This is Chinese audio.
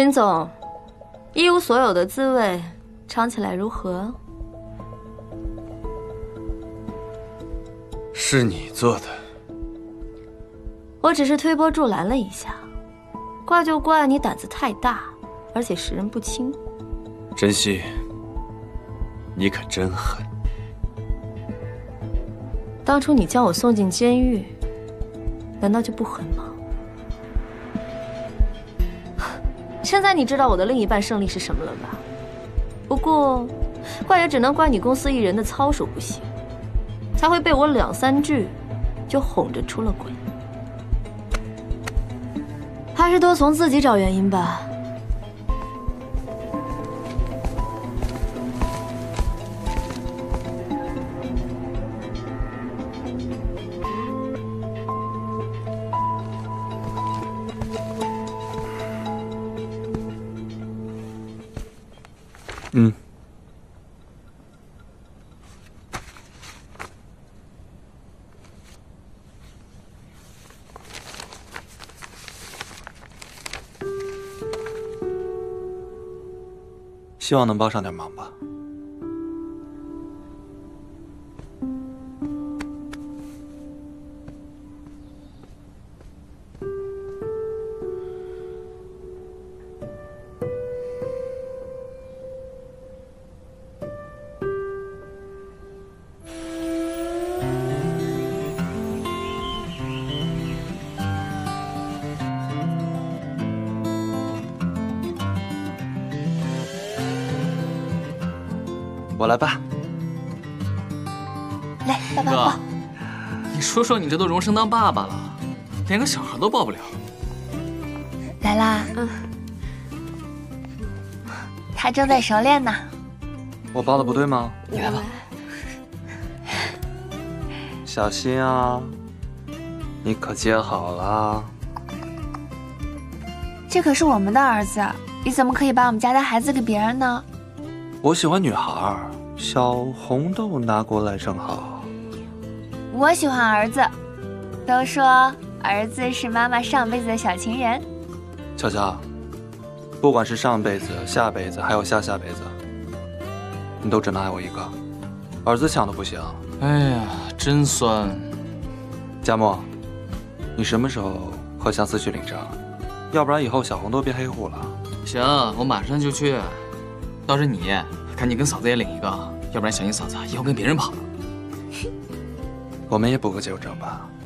秦总，一无所有的滋味，尝起来如何？是你做的，我只是推波助澜了一下。怪就怪你胆子太大，而且识人不清。珍惜，你可真狠。当初你将我送进监狱，难道就不狠吗？现在你知道我的另一半胜利是什么了吧？不过，怪也只能怪你公司一人的操守不行，才会被我两三句就哄着出了轨。还是多从自己找原因吧。嗯。希望能帮上点忙吧。我来吧，来，爸爸抱。你说说，你这都荣升当爸爸了，连个小孩都抱不了。来啦，嗯，他正在熟练呢。我抱的不对吗？你来吧，小心啊，你可接好了。这可是我们的儿子，你怎么可以把我们家的孩子给别人呢？我喜欢女孩，小红豆拿过来正好。我喜欢儿子，都说儿子是妈妈上辈子的小情人。乔乔，不管是上辈子、下辈子，还有下下辈子，你都只能爱我一个，儿子抢都不行。哎呀，真酸。佳木，你什么时候和相思去领证？要不然以后小红豆变黑户了。行，我马上就去。倒是你，赶紧跟嫂子也领一个，要不然小心嫂子以后跟别人跑了。我们也补个结婚证吧。